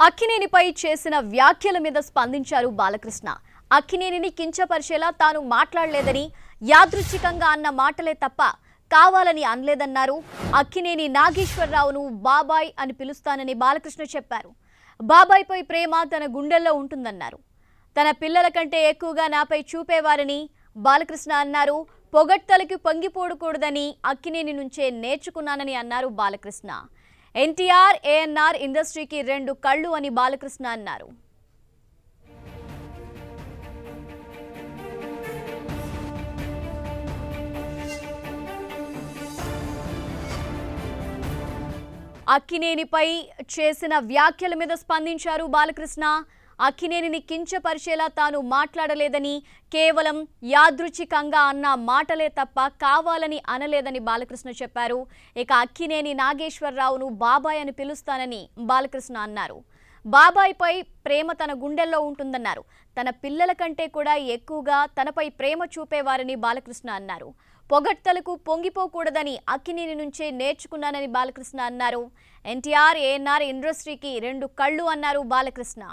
అక్కినేనిపై చేసిన వ్యాఖ్యల మీద స్పందించారు బాలకృష్ణ. అక్కినేనిని కించపరిచేలా తాను మాట్లాడలేదని యాదృచ్ఛికంగా అన్న మాటలే తప్ప కావాలని అనలేదన్నారు. అక్కినేని నాగేశ్వరరావును బాబాయ్ అని పిలుస్తానని బాలకృష్ణ చెప్పారు. బాబాయ్పై ప్రేమ తన గుండెల్లో ఉంటుందన్నారు. తన పిల్లల కంటే ఎక్కువగా నాపై చూపేవారని బాలకృష్ణ అన్నారు. పొగట్టలకి పొంగిపోడకూడదని అక్కినేని నుంచే నేర్చుకున్నానని అన్నారు బాలకృష్ణ. ఎన్టీఆర్ ఏఎన్ఆర్ ఇండస్ట్రీకి రెండు కళ్ళు అని బాలకృష్ణ అన్నారు. అక్కినేనిపై చేసిన వ్యాఖ్యల మీద స్పందించారు బాలకృష్ణ. అక్కినేనిని కించపరిచేలా తాను మాట్లాడలేదని కేవలం యాదృచ్ఛికంగా అన్న మాటలే తప్ప కావాలని అనలేదని బాలకృష్ణ చెప్పారు. ఇక అక్కినేని నాగేశ్వరరావును బాబాయ్ అని పిలుస్తానని బాలకృష్ణ అన్నారు. బాబాయ్పై ప్రేమ తన గుండెల్లో ఉంటుందన్నారు. తన పిల్లల కంటే కూడా ఎక్కువగా తనపై ప్రేమ చూపేవారని బాలకృష్ణ అన్నారు. పొగడ్తలకు పొంగిపోకూడదని అక్కినేని నుంచే నేర్చుకున్నానని బాలకృష్ణ అన్నారు. ఎన్టీఆర్ ఏఎన్ఆర్ ఇండస్ట్రీకి రెండు కళ్ళు అన్నారు బాలకృష్ణ.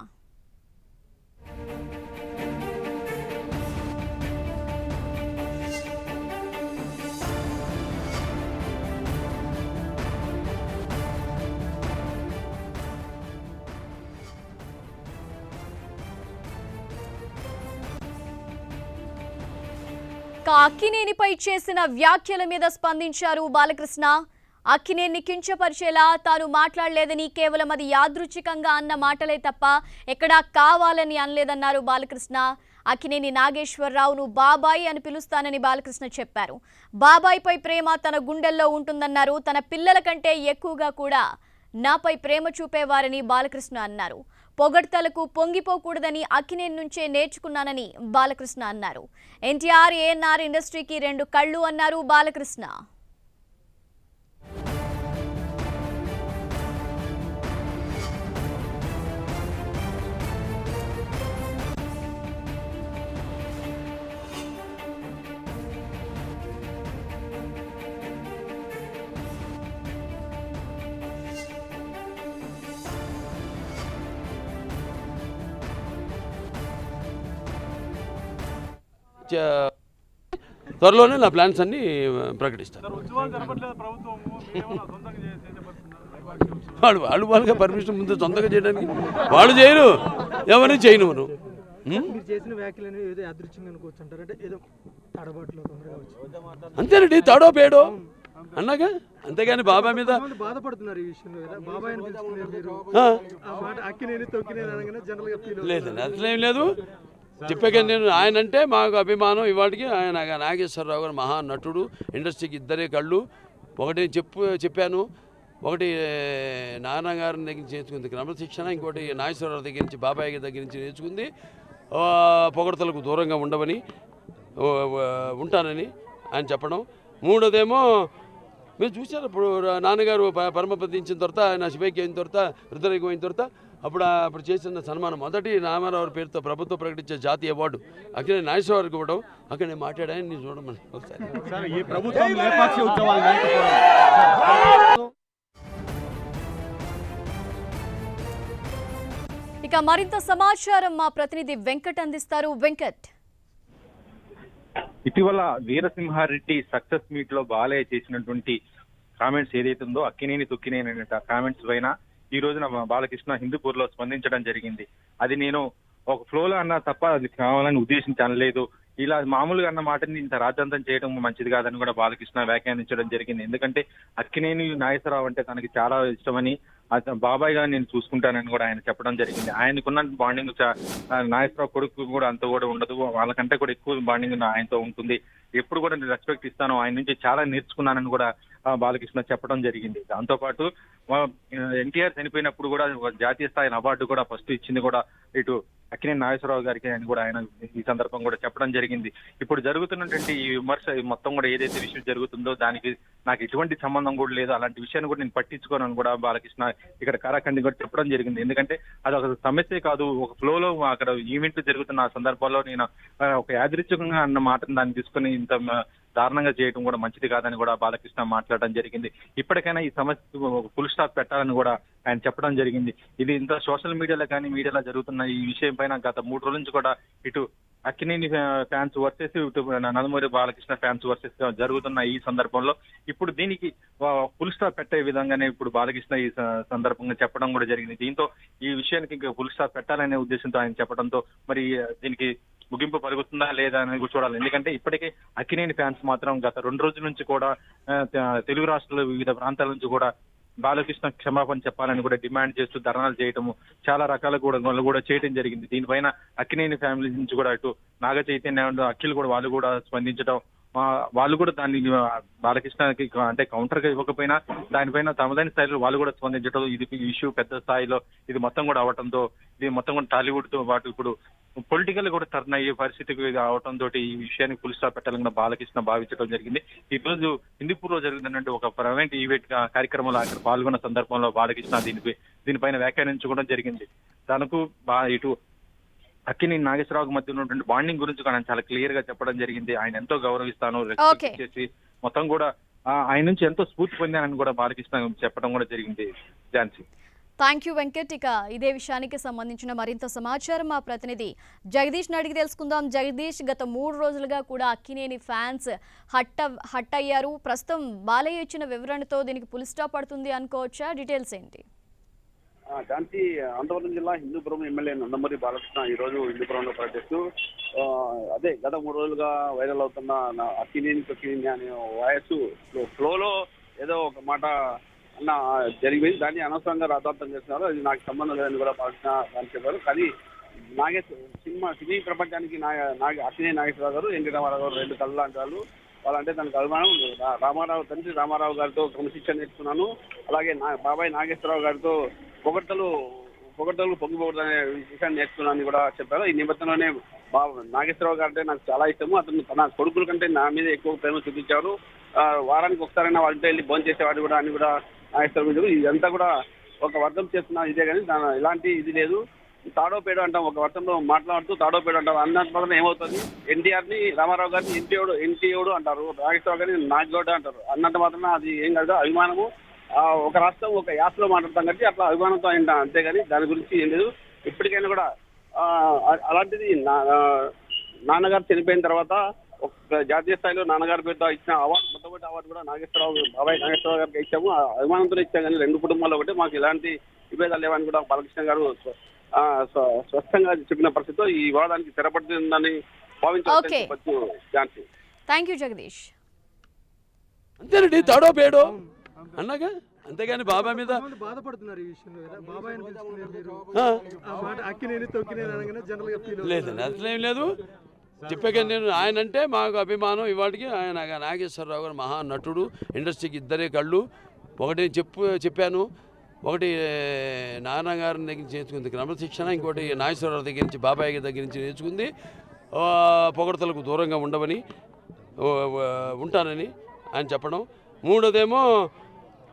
అక్కినేనిపై చేసిన వ్యాఖ్యల మీద స్పందించారు బాలకృష్ణ. అక్కినేని కించపరిచేలా తాను మాట్లాడలేదని కేవలం అది యాదృచ్ఛికంగా అన్న మాటలే తప్ప ఎక్కడా కావాలని అనలేదన్నారు బాలకృష్ణ. అక్కినేని నాగేశ్వరరావును బాబాయ్ అని పిలుస్తానని బాలకృష్ణ చెప్పారు. బాబాయ్పై ప్రేమ తన గుండెల్లో ఉంటుందన్నారు. తన పిల్లల కంటే ఎక్కువగా కూడా నాపై ప్రేమ చూపేవారని బాలకృష్ణ అన్నారు. పొగడ్తలకు పొంగిపోకూడదని అక్కినేని నుంచే నేర్చుకున్నానని బాలకృష్ణ అన్నారు. ఎన్టీఆర్ ఏఎన్ఆర్ ఇండస్ట్రీకి రెండు కళ్ళు అన్నారు బాలకృష్ణ. త్వరలోనే నా ప్లాన్స్ అన్ని ప్రకటిస్తాను. చేసేపడుతున్నారు వాళ్ళు వాళ్ళు వాళ్ళగా పర్మిషన్ ముందు సొంతంగా చేయడానికి వాళ్ళు చేయరు. ఎవరిని చేయను మనం. అంతేనండి తాడో పేడో. అన్నాగా? అంతేగాని బాబా మీద లేదండి అసలేం లేదు. చెప్పాక నేను ఆయన అంటే మాకు అభిమానం ఇవాటికి. ఆయన నాగేశ్వరరావు గారు మహా నటుడు ఇండస్ట్రీకి ఇద్దరే కళ్ళు. ఒకటి చెప్పు చెప్పాను. ఒకటి నాన్నగారిని దగ్గర నుంచి నేర్చుకుంది. క్రమశిక్షణ. ఇంకోటి నాగేశ్వరరావు దగ్గర నుంచి బాబాయ్ గారి దగ్గర నుంచి నేర్చుకుంది. పొగడతలకు దూరంగా ఉండవని ఉంటానని ఆయన చెప్పడం. మూడోదేమో మీరు చూశారు ఇప్పుడు నాన్నగారు ప- పరమపదించిన తర్వాత ఆయన శివైకి అయిన తర్వాత రుద్రయ్య అయిన తర్వాత అప్పుడు అప్పుడు చేసిన సన్మానం. మొదటి రామారావు పేరుతో ప్రభుత్వం ప్రకటించే జాతీయ అవార్డు అక్కడ నాగేశ్వరరావుకి ఇవ్వడం అక్కడ నేను మాట్లాడాను నేను చూడమని. ఇక మరింత సమాచారం మా ప్రతినిధి వెంకట్ అందిస్తారు. వెంకట్! ఇటీవల వీరసింహారెడ్డి సక్సెస్ మీట్లో బాలయ్య చేసినటువంటి కామెంట్స్ ఏదైతే ఉందో అక్కినేని తొక్కినేని అనే కామెంట్స్ పైన ఈ రోజున బాలకృష్ణ హిందూపూర్లో స్పందించడం జరిగింది. అది నేను ఒక ఫ్లో లో అన్నా తప్ప అది కావాలని ఉద్దేశించి లేదు. ఇలా మామూలుగా అన్న మాటని ఇంత రాజంతం చేయడం మంచిది కాదని కూడా బాలకృష్ణ వ్యాఖ్యానించడం జరిగింది. ఎందుకంటే అక్కినేని నాగేశ్వరరావు అంటే తనకి చాలా ఇష్టమని బాబాయ్గా నేను చూసుకుంటానని కూడా ఆయన చెప్పడం జరిగింది. ఆయనకున్న బాండింగ్ నాగేశ్వరరావు కొడుకు కూడా అంత కూడా ఉండదు. వాళ్ళకంటే కూడా ఎక్కువ బాండింగ్ ఆయనతో ఉంటుంది. ఎప్పుడు కూడా నేను రెస్పెక్ట్ ఇస్తాను. ఆయన నుంచి చాలా నేర్చుకున్నానని కూడా బాలకృష్ణ చెప్పడం జరిగింది. దాంతో పాటు ఎన్టీఆర్ చనిపోయినప్పుడు కూడా ఒక జాతీయ స్థాయి అవార్డు కూడా ఫస్ట్ ఇచ్చింది కూడా ఇటు అక్కినేని నాగేశ్వరరావు గారికి అని కూడా ఆయన ఈ సందర్భం కూడా చెప్పడం జరిగింది. ఇప్పుడు జరుగుతున్నటువంటి ఈ విమర్శ మొత్తం కూడా ఏదైతే విషయం జరుగుతుందో దానికి నాకు ఎటువంటి సంబంధం కూడా లేదు. అలాంటి విషయాన్ని కూడా నేను పట్టించుకోనని కూడా బాలకృష్ణ ఇక్కడ కారాఖండి కూడా చెప్పడం జరిగింది. ఎందుకంటే అది ఒక సమస్య కాదు. ఒక ఫ్లోలో అక్కడ ఈవెంట్ జరుగుతున్న సందర్భాల్లో నేను ఆ, ఒక యాదృచ్ఛికంగా అన్న మాటను దాన్ని తీసుకొని ఇంత దారుణంగా చేయడం కూడా మంచిది కాదని కూడా బాలకృష్ణ మాట్లాడడం జరిగింది. ఇప్పటికైనా ఈ సమస్య ఫుల్ స్టాప్ పెట్టాలని కూడా ఆయన చెప్పడం జరిగింది. ఇది ఇంత సోషల్ మీడియాలో కానీ మీడియాలో జరుగుతున్న ఈ విషయం పైన గత మూడు రోజుల నుంచి కూడా ఇటు అక్కినేని ఫ్యాన్స్ వర్సెస్ ఇటు నందమూరి బాలకృష్ణ ఫ్యాన్స్ వర్సెస్ జరుగుతున్న ఈ సందర్భంలో ఇప్పుడు దీనికి ఫుల్ స్టాప్ పెట్టే విధంగానే ఇప్పుడు బాలకృష్ణ ఈ సందర్భంగా చెప్పడం కూడా జరిగింది. దీంతో ఈ విషయానికి ఇంకా ఫుల్ స్టాప్ పెట్టాలనే ఉద్దేశంతో ఆయన చెప్పడంతో మరి దీనికి ముగింపు పరుగుతుందా లేదా అనేది కూడా చూడాలి. ఎందుకంటే ఇప్పటికే అక్కినేని ఫ్యాన్స్ మాత్రం గత రెండు రోజుల నుంచి కూడా తెలుగు రాష్ట్రాల వివిధ ప్రాంతాల నుంచి కూడా బాలకృష్ణ క్షమాపణ చెప్పాలని కూడా డిమాండ్ చేస్తూ ధర్నాలు చేయటము చాలా రకాల కూడా వాళ్ళు కూడా చేయడం జరిగింది. దీనిపైన అక్కినేని ఫ్యామిలీ నుంచి కూడా అటు నాగ చైతన్య అఖిల్ కూడా వాళ్ళు కూడా స్పందించడం వాళ్ళు కూడా దాన్ని బాలకృష్ణకి అంటే కౌంటర్గా ఇవ్వకపోయినా దానిపైన తమదైన స్థాయిలో వాళ్ళు కూడా స్పందించడం ఇది ఇష్యూ పెద్ద స్థాయిలో ఇది మొత్తం కూడా అవటంతో ఇది మొత్తం కూడా టాలీవుడ్తో పాటు ఇప్పుడు పొలిటికల్ కూడా టర్న్ అయ్యే పరిస్థితికి ఇది తోటి ఈ విషయాన్ని ఫుల్ స్టాప్ పెట్టాలని బాలకృష్ణ భావించడం జరిగింది. ఈ రోజు హిందీపూర్లో జరిగినటువంటి ఒక ప్రైవేట్ ఈవెంట్ కార్యక్రమంలో అక్కడ పాల్గొన్న సందర్భంలో బాలకృష్ణ దీనిపై దీనిపైన వ్యాఖ్యానించుకోవడం జరిగింది. తనకు బా- ఇటు అక్కిని నాగేశ్వరరావు మధ్య ఉన్నటువంటి బాండింగ్ గురించి కూడా చాలా క్లియర్గా చెప్పడం జరిగింది. ఆయన ఎంతో గౌరవిస్తాను Okay. చేసి మొత్తం కూడా ఆయన నుంచి ఎంతో స్ఫూర్తి పొందానని కూడా బాలకృష్ణ చెప్పడం కూడా జరిగింది. ఝాన్సీ థ్యాంక్ యూ వెంకట్ ఇక ఇదే విషయానికి సంబంధించిన మరింత సమాచారం మా ప్రతినిధి జగదీష్ అడిగి తెలుసుకుందాం. జగదీష్ గత మూడు రోజులుగా కూడా అక్కినేని ఫ్యాన్స్ హట్ట హట్ అయ్యారు ప్రస్తుతం బాలయ్య ఇచ్చిన వివరణతో దీనికి పులి స్టాప్ పడుతుంది అనుకోవచ్చా? డీటెయిల్స్ ఏంటి? ఆ, శాంతి అనంతపురం జిల్లా హిందూపురం ఎమ్మెల్యే నందమూరి బాలకృష్ణ ఈ రోజు హిందూపురంలో పర్యటిస్తూ అదే గత మూడు రోజులుగా వైరల్ అవుతున్న అక్కినేని తొక్కినేని అనే వాయస్ ఫ్లోలో ఏదో ఒక మాట అన్న జరిగింది దాన్ని అనవసరంగా రాతార్థం చేస్తున్నారు. అది నాకు సంబంధం లేదని కూడా బాలకృష్ణ దాన్ని చెప్పారు. కానీ నాగేశ్వర సినిమా సినీ ప్రపంచానికి నాగ నాగ అక్కినేని నాగేశ్వరరావు గారు ఎన్టీ రామారావు గారు రెండు కళ్ళు లాంటి వాళ్ళు. వాళ్ళంటే తనకు అభిమానం. రామారావు తండ్రి రామారావు గారితో క్రమశిక్షణ నేర్చుకున్నాను. అలాగే నా బాబాయ్ నాగేశ్వరరావు గారితో పొగడ్తలు పొగడ్తలు పొంగిపోకూడదు అనే విషయాన్ని నేర్చుకున్నాను కూడా చెప్పారు. ఈ నిమిత్తంలోనే బాబు నాగేశ్వరరావు గారు అంటే నాకు చాలా ఇష్టము. అతను తన కొడుకుల కంటే నా మీద ఎక్కువ ప్రేమ చూపించారు ఆ, వారానికి ఒకసారైనా వాళ్ళతో వెళ్ళి భోజనం చేసేవాడు కూడా అని కూడా నాగేశ్వరరావు ఇదంతా కూడా ఒక వర్గం చేస్తున్న ఇదే కానీ దాని ఎలాంటి ఇది లేదు. తాడోపేడు అంటాం ఒక వర్షంలో మాట్లాడుతూ తాడోపేడు అంటారు అన్నట్టు మాత్రం ఏమవుతుంది? ఎన్టీఆర్ని రామారావు గారిని ఎన్టీఓడు ఎన్టీఓడు అంటారు. నాగేశ్వరరావు గారిని నాగోడు అంటారు. అన్నట్టు మాత్రం అది ఏం కాదు అభిమానము. ఒక రాష్ట్రం ఒక యాసలో మాట్లాడతాం కాబట్టి అట్లా అభిమానంతో ఆయన అంతేగాని దాని గురించి ఏం లేదు. ఇప్పటికైనా కూడా అలాంటిది నాన్నగారు చనిపోయిన తర్వాత ఒక జాతీయ స్థాయిలో నాన్నగారి పేరుతో ఇచ్చిన అవార్డు మొట్టమొదటి అవార్డు కూడా నాగేశ్వరరావు బాబాయ్ నాగేశ్వరరావు గారికి ఇచ్చాము. అభిమానంతో ఇచ్చాం కానీ రెండు కుటుంబాల్లో ఒకటి. మాకు ఎలాంటి విభేదాలు లేవని కూడా బాలకృష్ణ గారు స్పష్టంగా చెప్పిన పరిస్థితితో ఈ వివాదానికి తెరపడుతుందని Okay. భావించవచ్చు థ్యాంక్ యూ జగదీష్. అంతేనండి తాడో పేడో. అన్నాగా? అంతేగాని బాబా మీద లేదండి అట్లేం లేదు. చెప్పాక నేను ఆయన అంటే మాకు అభిమానం ఇవాటికి. ఆయన నాగేశ్వరరావు గారు మహా నటుడు ఇండస్ట్రీకి ఇద్దరే కళ్ళు. ఒకటి చెప్పు చెప్పాను. ఒకటి నాన్నగారి దగ్గర నుంచి నేర్చుకుంది క్రమశిక్షణ. ఇంకోటి నాగేశ్వరరావు దగ్గర నుంచి బాబాయ్ గారి దగ్గర నుంచి నేర్చుకుంది. పొగడతలకు దూరంగా ఉండవని ఉంటానని ఆయన చెప్పడం. మూడోదేమో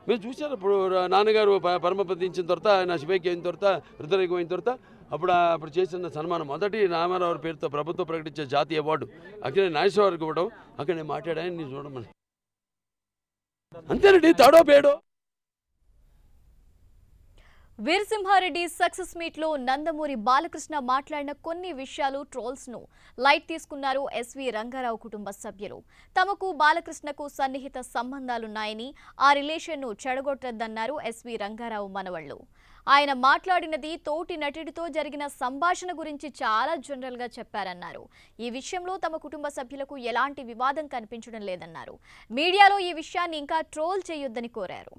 మీరు చూశారు ఇప్పుడు నాన్నగారు పరమపతి ఇచ్చిన తర్వాత ఆయన శివైక్య అయిన తర్వాత రుద్రయ్య అయిన తర్వాత అప్పుడు అప్పుడు చేసిన సన్మానం. మొదటి రామారావు పేరుతో ప్రభుత్వం ప్రకటించే జాతీయ అవార్డు అక్కడ నాగేశ్వరరావుకి ఇవ్వడం అక్కడ నేను మాట్లాడాను నేను చూడమని. అంతేనండి తాడో పేడో. వీరసింహారెడ్డి సక్సెస్ మీట్లో నందమూరి బాలకృష్ణ మాట్లాడిన కొన్ని విషయాలు ట్రోల్స్ను లైట్ తీసుకున్నారు ఎస్వి రంగారావు కుటుంబ సభ్యులు. తమకు బాలకృష్ణకు సన్నిహిత సంబంధాలున్నాయని ఆ రిలేషన్ను చెడగొట్టద్దన్నారు ఎస్వి రంగారావు మనవళ్ళు ఆయన మాట్లాడినది తోటి నటుడితో జరిగిన సంభాషణ గురించి చాలా జనరల్గా చెప్పారన్నారు. ఈ విషయంలో తమ కుటుంబ సభ్యులకు ఎలాంటి వివాదం కనిపించడం లేదన్నారు. మీడియాలో ఈ విషయాన్ని ఇంకా ట్రోల్ చేయొద్దని కోరారు.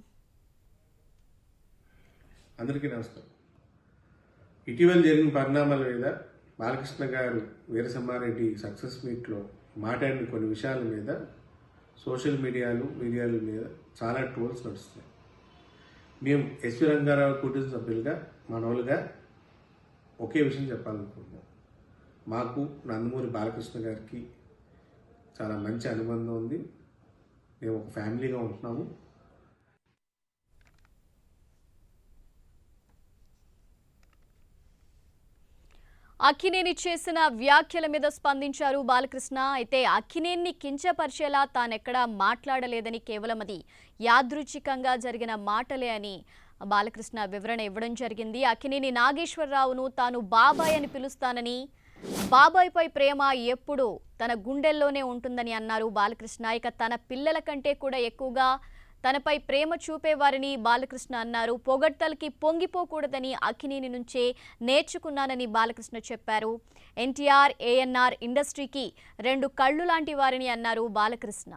అందరికీ నమస్కారం. ఇటీవల జరిగిన పరిణామాల మీద బాలకృష్ణ గారు వీరసింహారెడ్డి సక్సెస్ మీట్లో మాట్లాడిన కొన్ని విషయాల మీద సోషల్ మీడియాలు మీడియాల మీద చాలా ట్రోల్స్ నడుస్తున్నాయి. మేము ఎస్వి రంగారావు కుటుంబ సభ్యులుగా మనవులుగా ఒకే విషయం చెప్పాలనుకుంటున్నాం. మాకు నందమూరి బాలకృష్ణ గారికి చాలా మంచి అనుబంధం ఉంది. మేము ఒక ఫ్యామిలీగా ఉంటున్నాము. అక్కినేని చేసిన వ్యాఖ్యల మీద స్పందించారు బాలకృష్ణ. అయితే అక్కినేని కించపరిచేలా తానెక్కడా మాట్లాడలేదని కేవలం అది యాదృచ్ఛికంగా జరిగిన మాటలే అని బాలకృష్ణ వివరణ ఇవ్వడం జరిగింది. అక్కినేని నాగేశ్వరరావును తాను బాబాయ్ అని పిలుస్తానని బాబాయ్పై ప్రేమ ఎప్పుడూ తన గుండెల్లోనే ఉంటుందని అన్నారు బాలకృష్ణ. ఇక తన పిల్లల కంటే కూడా ఎక్కువగా తనపై ప్రేమ చూపేవారిని బాలకృష్ణ అన్నారు. పొగడ్తలకి పొంగిపోకూడదని అక్కినేని నుంచే నేర్చుకున్నానని బాలకృష్ణ చెప్పారు. ఎన్టీఆర్ ఏఎన్ఆర్ ఇండస్ట్రీకి రెండు కళ్ళు లాంటి వారిని అన్నారు బాలకృష్ణ.